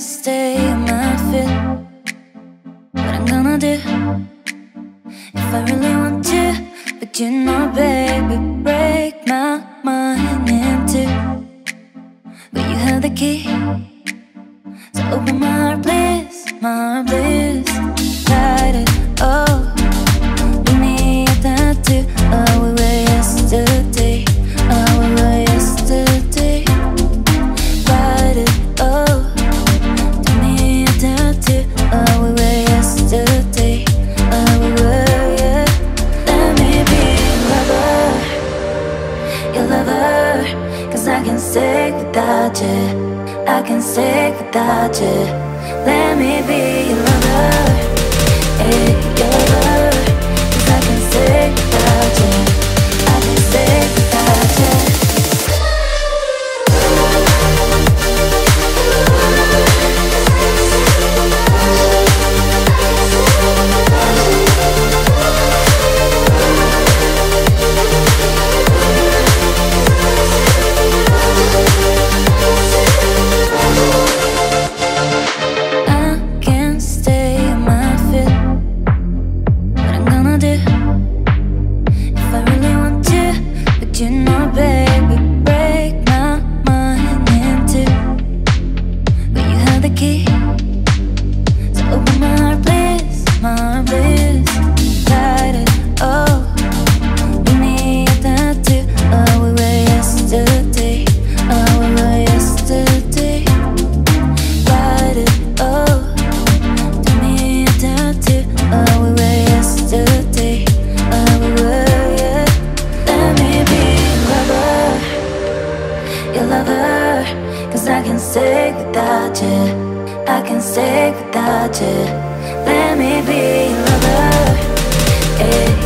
stay in my fit What I'm gonna do If I really want to? But you know baby Break my mind in two. But you have the key So open my heart please My heart. please sick without you. I can sick without you. Let me be your lover. can stay without you. I can stay without you. Let me be your lover. Yeah.